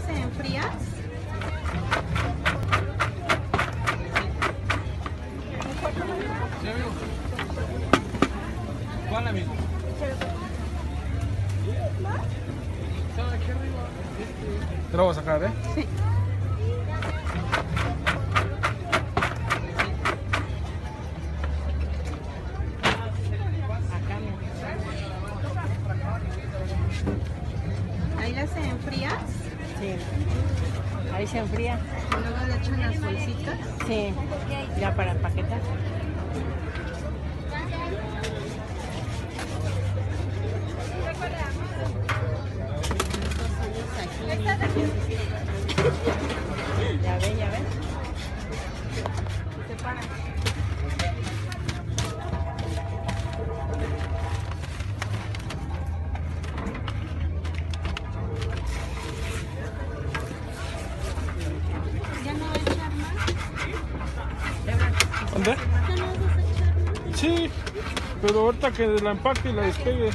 frías? ¿Cuál amigo? Te lo voy a sacar, ¿eh? Sí. Ahí las enfrías Sí. Ahí se enfría. y luego le echan las bolsitas. Sí. Ya para empaquetar. ¿Dónde? Sí, pero ahorita que la empaque y la despegue.